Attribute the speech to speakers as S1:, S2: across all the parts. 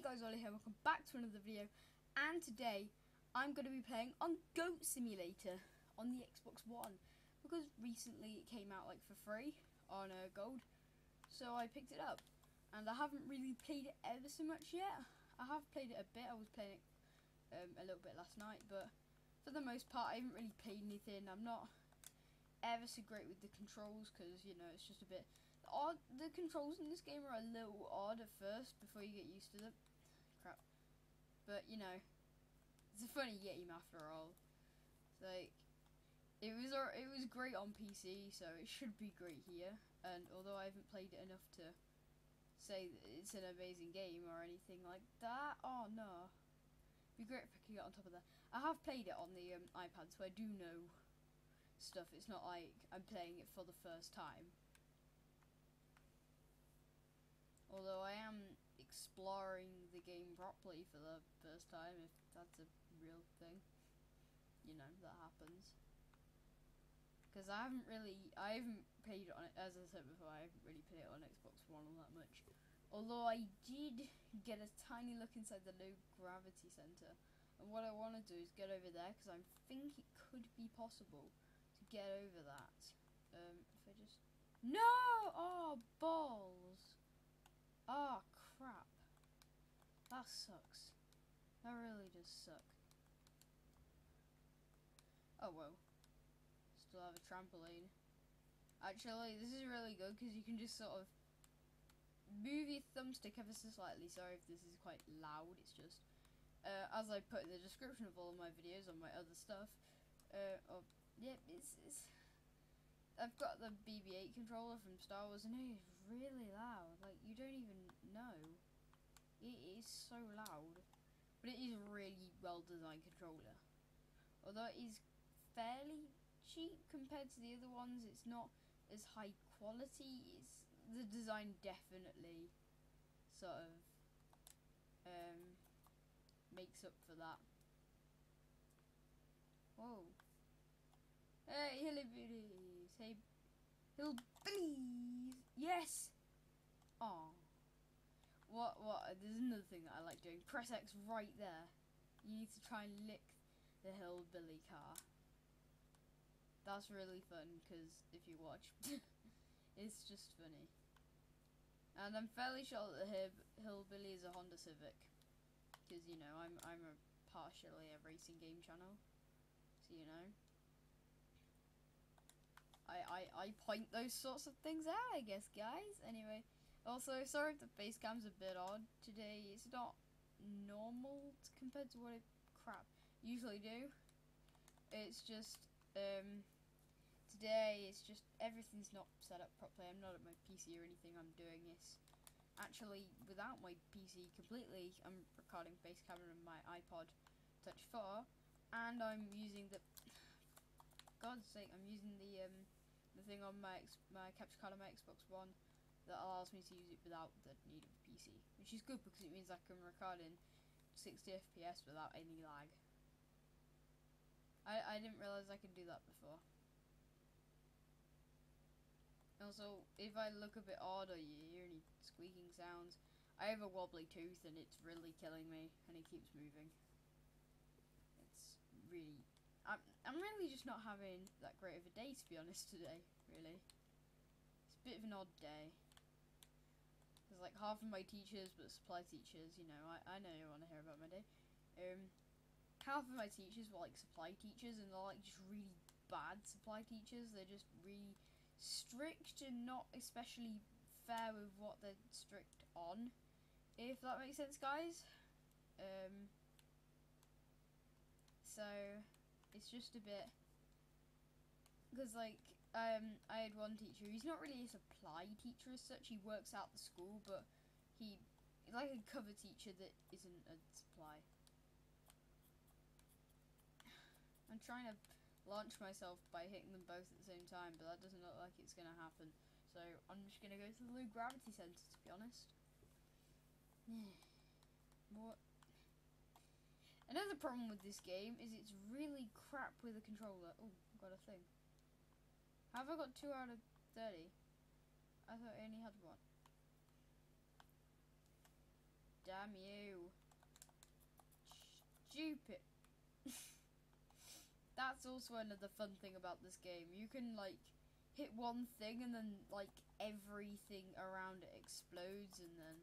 S1: Hey guys, Ollie here, welcome back to another video and today I'm going to be playing on Goat Simulator on the Xbox One because recently it came out like for free on uh, Gold so I picked it up and I haven't really played it ever so much yet. I have played it a bit, I was playing it um, a little bit last night but for the most part I haven't really played anything. I'm not ever so great with the controls because you know it's just a bit odd. The controls in this game are a little odd at first before you get used to them. Crap. But you know, it's a funny game after all. Like it was it was great on PC, so it should be great here. And although I haven't played it enough to say it's an amazing game or anything like that, oh no. It'd be great if I get on top of that. I have played it on the um, iPad, so I do know stuff. It's not like I'm playing it for the first time. Although I am exploring the game properly for the first time, if that's a real thing. You know, that happens. Because I haven't really, I haven't played on it, as I said before, I haven't really played it on Xbox One all that much. Although I did get a tiny look inside the low gravity center. And what I want to do is get over there, because I think it could be possible to get over that. Um, if I just... No! Oh, balls! Oh, crap. That sucks. That really does suck. Oh, well. Still have a trampoline. Actually, this is really good because you can just sort of move your thumbstick ever so slightly. Sorry if this is quite loud. It's just, uh, as I put in the description of all of my videos on my other stuff, uh, oh, yep, it's, it's I've got the BB-8 controller from Star Wars, and it is really loud. Like you don't even know. It is so loud, but it is a really well designed controller. Although it is fairly cheap compared to the other ones, it's not as high quality. It's the design definitely sort of um, makes up for that. Whoa. Hey, hillbillies! Hey, hillbillies! Yes! Oh. What, what, there's another thing that I like doing. Press X right there. You need to try and lick the hillbilly car. That's really fun, because if you watch, it's just funny. And I'm fairly sure that the hillbilly is a Honda Civic. Because, you know, I'm, I'm a partially a racing game channel. So, you know. I, I, I point those sorts of things out, I guess, guys. Anyway, also, sorry if the face cam's a bit odd today. It's not normal compared to what I crap usually do. It's just um, today. It's just everything's not set up properly. I'm not at my PC or anything. I'm doing this actually without my PC completely. I'm recording face camera on my iPod Touch 4, and I'm using the. God's sake, I'm using the um, the thing on my my capture card on my Xbox One that allows me to use it without the need of a PC, which is good because it means I can record in 60 FPS without any lag. I I didn't realize I could do that before. Also, if I look a bit odd or you hear any squeaking sounds, I have a wobbly tooth and it's really killing me, and it keeps moving. It's really I'm, I'm really just not having that great of a day, to be honest, today, really. It's a bit of an odd day. Like half of my teachers, but supply teachers, you know, I, I know you want to hear about my day. Um, half of my teachers were like supply teachers, and they're like just really bad supply teachers. They're just really strict and not especially fair with what they're strict on. If that makes sense, guys. Um, so, it's just a bit because like um I had one teacher he's not really a supply teacher as such he works out the school but he like a cover teacher that isn't a supply I'm trying to launch myself by hitting them both at the same time but that doesn't look like it's gonna happen so I'm just gonna go to the low gravity center to be honest what Another problem with this game is it's really crap with the controller. Oh, got a thing. Have I got 2 out of 30? I thought I only had one. Damn you. Stupid. That's also another fun thing about this game. You can like hit one thing and then like everything around it explodes and then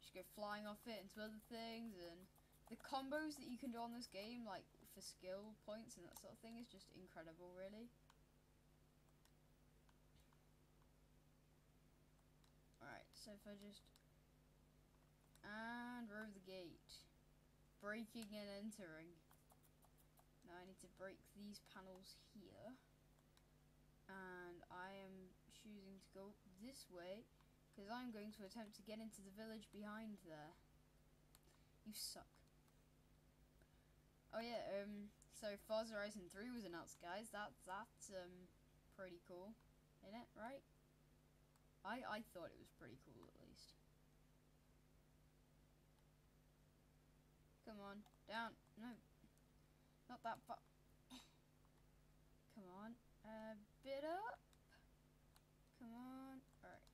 S1: just go flying off it into other things and the combos that you can do on this game like for skill points and that sort of thing is just incredible really. Alright, so if I just and row the gate. Breaking and entering. Now I need to break these panels here. And I am choosing to go this way because I'm going to attempt to get into the village behind there. You suck. Oh yeah, um, so Forza Horizon 3 was announced, guys. That, that's, um, pretty cool, isn't it, right? I, I thought it was pretty cool, at least. Come on, down. No, not that far. Come on, a bit up. Come on. Alright.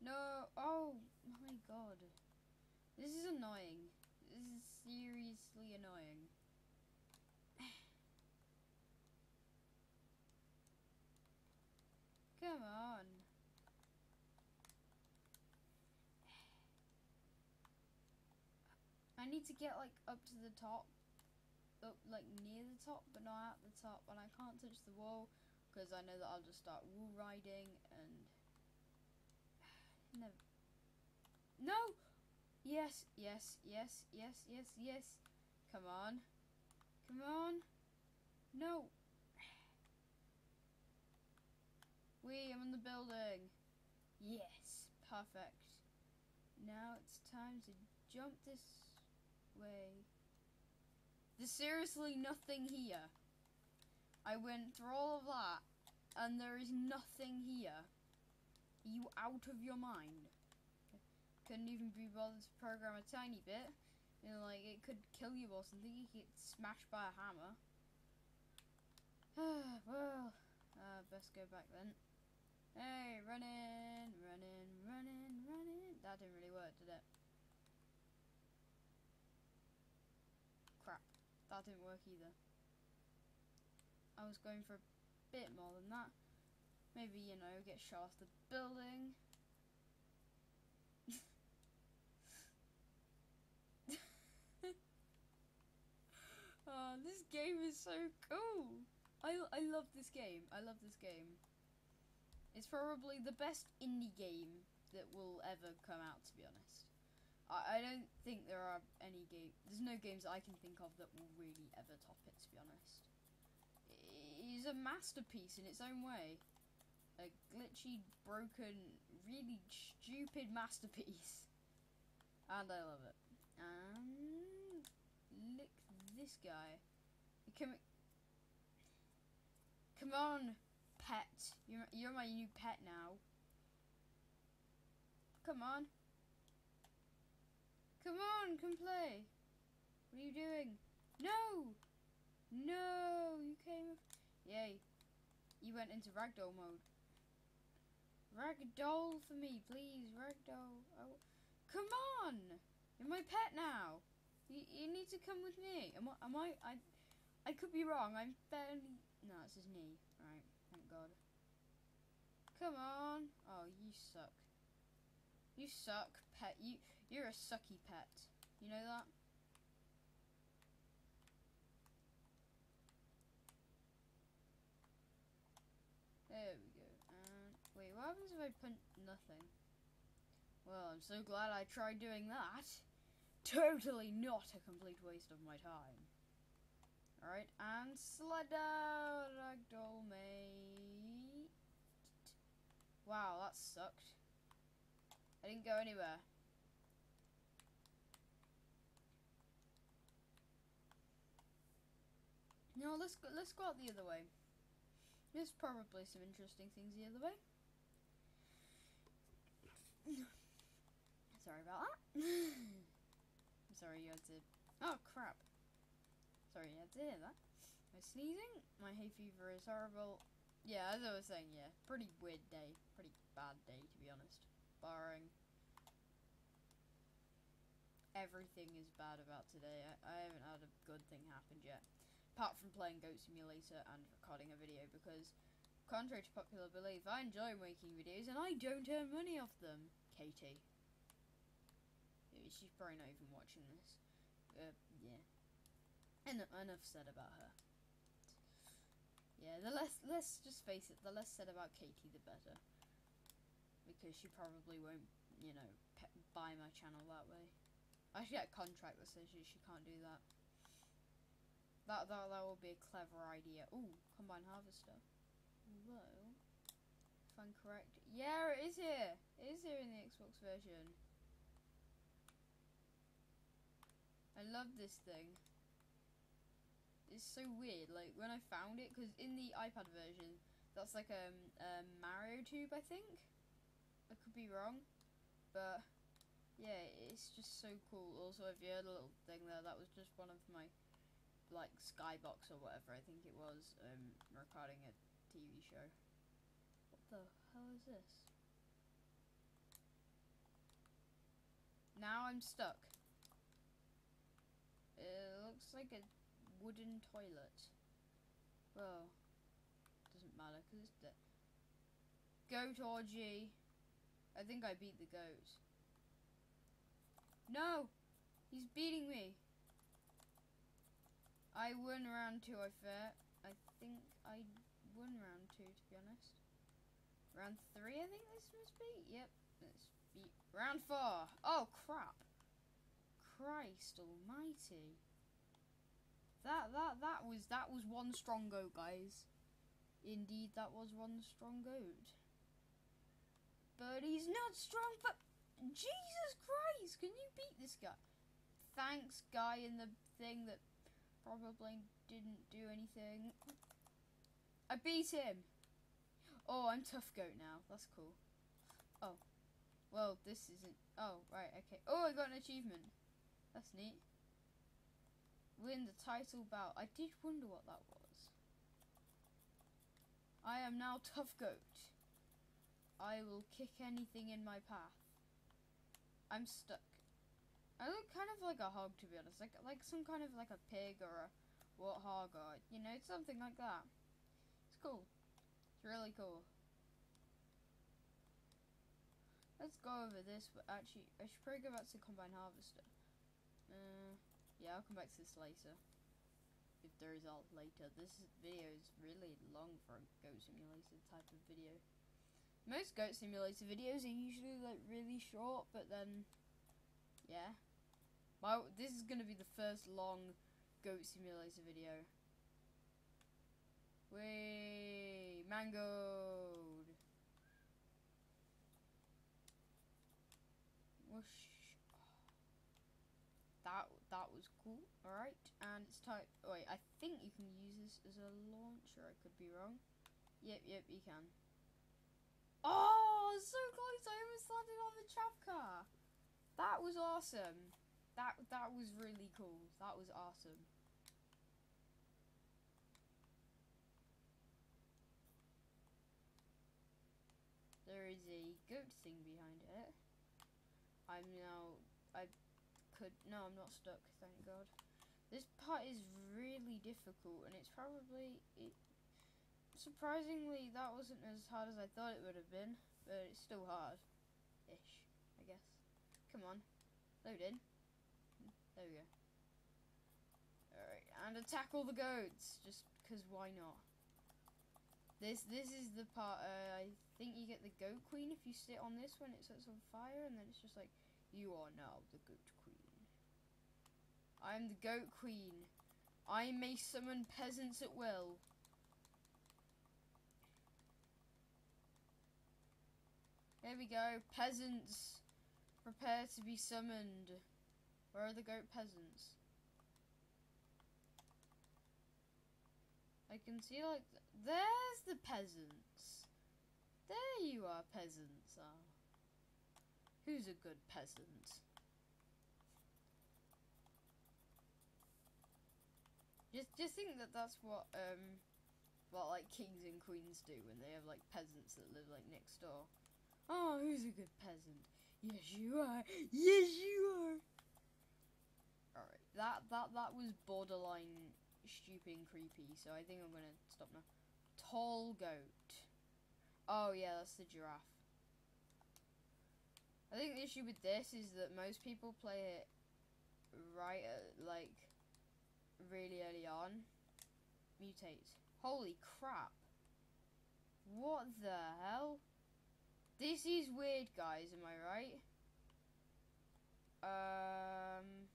S1: No. Oh my god. This is annoying. This is seriously annoying. Come on. I need to get like up to the top, up like near the top, but not at the top, and I can't touch the wall because I know that I'll just start wall riding and never. No. Yes, yes, yes, yes, yes, yes. Come on. Come on. No. We, I'm in the building. Yes, perfect. Now it's time to jump this way. There's seriously nothing here. I went through all of that, and there is nothing here. Are you out of your mind? Couldn't even be bothered to program a tiny bit. You know, like, it could kill you or something. You get smashed by a hammer. well, uh, best go back then. Hey, running, running, running, running. That didn't really work, did it? Crap. That didn't work either. I was going for a bit more than that. Maybe, you know, get shot off the building. oh, this game is so cool. I, I love this game. I love this game. It's probably the best indie game that will ever come out, to be honest. I, I don't think there are any game. There's no games I can think of that will really ever top it, to be honest. It is a masterpiece in its own way. A glitchy, broken, really stupid masterpiece. And I love it. And lick this guy. Come, come on pet. You're, you're my new pet now. Come on. Come on, come play. What are you doing? No! No! You came... Yay. You went into ragdoll mode. Ragdoll for me, please. Ragdoll. Oh. Come on! You're my pet now. You, you need to come with me. Am I... Am I, I... I could be wrong. I'm fairly... No, it's his knee. Right. Thank God. Come on. Oh, you suck. You suck, pet. You you're a sucky pet. You know that? There we go. And wait, what happens if I punch nothing? Well, I'm so glad I tried doing that. Totally not a complete waste of my time. Alright, and slide down, ragdoll mate. Wow, that sucked. I didn't go anywhere. No, let's go, let's go out the other way. There's probably some interesting things the other way. Sorry about that. I'm sorry you had to... Oh, crap. Sorry, had to hear that. My sneezing, my hay fever is horrible, yeah, as I was saying, yeah, pretty weird day, pretty bad day to be honest. Barring everything is bad about today. I, I haven't had a good thing happen yet, apart from playing Goat Simulator and recording a video because, contrary to popular belief, I enjoy making videos and I don't earn money off them. Katie, she's probably not even watching this. Uh. En- enough said about her. Yeah, the less let's just face it, the less said about Katie, the better. Because she probably won't, you know, buy my channel that way. I should get a contract that says she, she can't do that. That that that would be a clever idea. Ooh, combine harvester. Although, if I'm correct, yeah, it is here. It is here in the Xbox version. I love this thing it's so weird. Like when I found it, because in the iPad version, that's like a, a Mario tube, I think. I could be wrong, but yeah, it's just so cool. Also, if you heard a little thing there, that was just one of my like Skybox or whatever I think it was, um, recording a TV show. What the hell is this? Now I'm stuck. It looks like a wooden toilet. Well, doesn't matter because it's dead. Goat orgy. I think I beat the goat. No! He's beating me. I won round two, I bet. I think I won round two, to be honest. Round three, I think this must be. Yep, let's round four. Oh crap! Christ Almighty! That that that was that was one strong goat, guys. Indeed, that was one strong goat. But he's not strong. But Jesus Christ, can you beat this guy? Thanks, guy in the thing that probably didn't do anything. I beat him. Oh, I'm tough goat now. That's cool. Oh, well, this isn't. Oh, right, okay. Oh, I got an achievement. That's neat win the title bout. I did wonder what that was. I am now Tough Goat. I will kick anything in my path. I'm stuck. I look kind of like a hog to be honest, like like some kind of like a pig or a warthog or you know something like that. It's cool. It's really cool. Let's go over this, but actually I should probably go back to Combine Harvester. Uh, yeah, I'll come back to this later. If there is all later. This video is really long for a Goat Simulator type of video. Most Goat Simulator videos are usually like really short, but then, yeah. Well, this is going to be the first long Goat Simulator video. Way mangoed. Whoosh that that was cool. All right, and it's type. Oh, wait, I think you can use this as a launcher. I could be wrong. Yep, yep, you can. Oh, so close! I almost landed on the trap car. That was awesome. That that was really cool. That was awesome. There is a goat thing behind it. I'm now I could... No, I'm not stuck, thank God. This part is really difficult, and it's probably... It, surprisingly, that wasn't as hard as I thought it would have been, but it's still hard-ish, I guess. Come on. Load in. There we go. Alright, and attack all the goats, just because why not? This this is the part, uh, I think you get the goat queen if you sit on this when it sets on fire, and then it's just like, you are now the goat queen. I am the goat queen. I may summon peasants at will. Here we go. Peasants, prepare to be summoned. Where are the goat peasants? I can see like, there's the peasants. There you are, peasants. Oh. Who's a good peasant? Just, just think that that's what um, Well, like kings and queens do when they have like peasants that live like next door. Oh, who's a good peasant? Yes, you are. Yes, you are. All right, that that that was borderline stupid and creepy. So I think I'm gonna stop now. Tall goat. Oh yeah, that's the giraffe. I think the issue with this is that most people play it right at, like really early on. Mutate. Holy crap. What the hell? This is weird, guys, am I right? Um,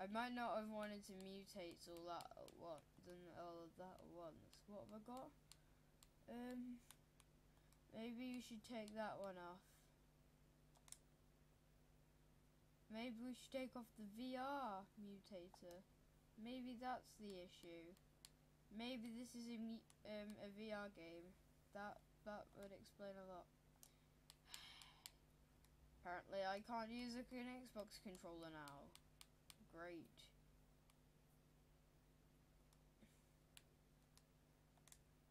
S1: I might not have wanted to mutate all that at once, all of that at once. What have I got? Um, maybe you should take that one off. Maybe we should take off the VR mutator. Maybe that's the issue. Maybe this is a um, a VR game. That that would explain a lot. Apparently, I can't use an Xbox controller now. Great.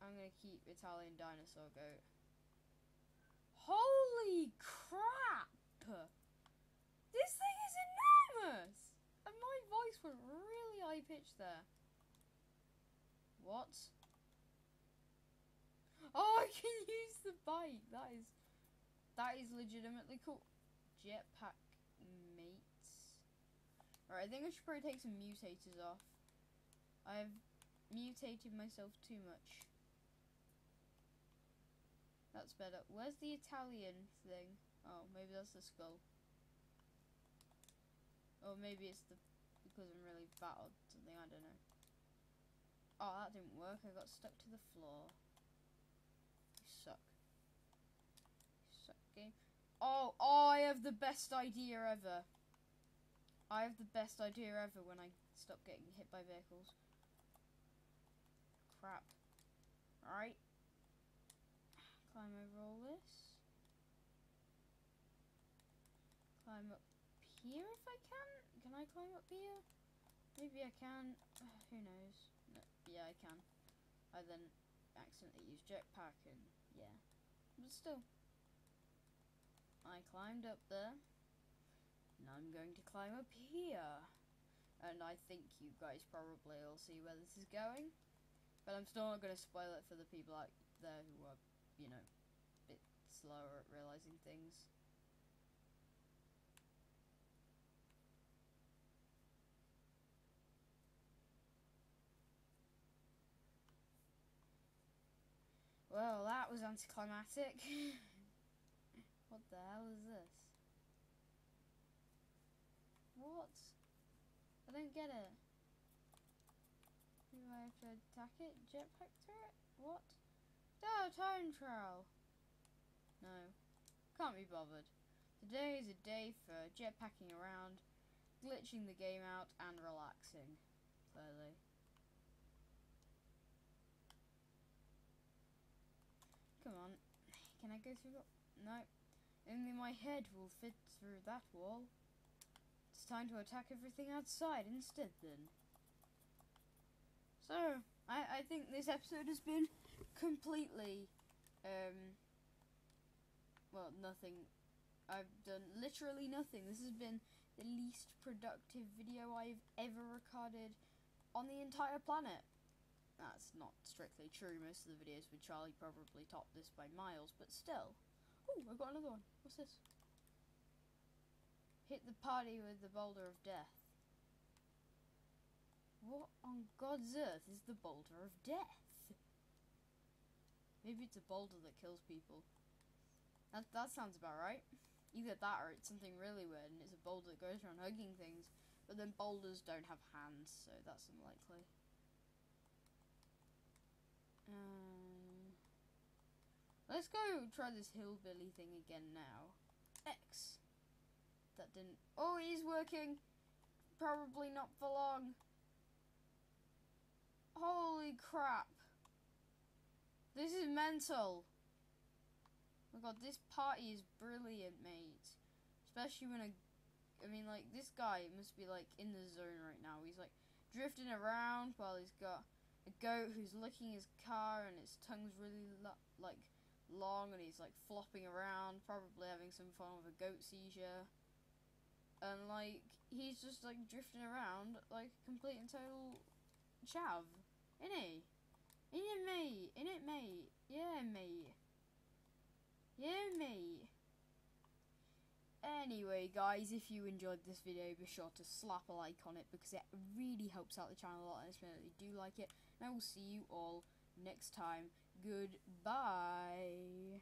S1: I'm gonna keep Italian dinosaur goat. Holy crap! This thing is enormous! And my voice went really high pitched there. What? Oh, I can use the bike. That is, that is legitimately cool. Jetpack mates. Alright, I think I should probably take some mutators off. I've mutated myself too much. That's better. Where's the Italian thing? Oh, maybe that's the skull. Or maybe it's the because I'm really battled something, I don't know. Oh, that didn't work. I got stuck to the floor. You suck. You suck game. Oh, oh, I have the best idea ever. I have the best idea ever when I stop getting hit by vehicles. Crap. Alright. Climb over all this. Climb up here if I can? Can I climb up here? Maybe I can. Who knows? No, yeah, I can. I then accidentally used jetpack and yeah. But still. I climbed up there. Now I'm going to climb up here. And I think you guys probably will see where this is going. But I'm still not going to spoil it for the people out there who are you know, a bit slower at realizing things. Well, that was anticlimactic. what the hell is this? What? I don't get it. Do I have to attack it? Jetpack turret? What? Oh, time trial. No, can't be bothered. Today is a day for jetpacking around, glitching the game out, and relaxing. Clearly. Can I go through the... No. Only my head will fit through that wall. It's time to attack everything outside instead, then. So, I, I think this episode has been completely, um, well, nothing. I've done literally nothing. This has been the least productive video I've ever recorded on the entire planet. That's not strictly true. Most of the videos with Charlie probably topped this by miles, but still. Oh, I've got another one. What's this? Hit the party with the boulder of death. What on God's earth is the boulder of death? Maybe it's a boulder that kills people. That, that sounds about right. Either that or it's something really weird and it's a boulder that goes around hugging things. But then boulders don't have hands, so that's unlikely. Um, let's go try this hillbilly thing again now. X. That didn't... Oh, it is working! Probably not for long. Holy crap. This is mental. Oh my god, this party is brilliant, mate. Especially when I, I mean, like, this guy must be, like, in the zone right now. He's, like, drifting around while he's got a goat who's licking his car and his tongue's really lo- like long and he's like flopping around, probably having some form of a goat seizure. And like he's just like drifting around like complete and total chav. Isn't he? In it mate, in it mate. Yeah mate. Yeah mate. Anyway guys, if you enjoyed this video be sure to slap a like on it because it really helps out the channel a lot and especially do like it. I will see you all next time. Goodbye.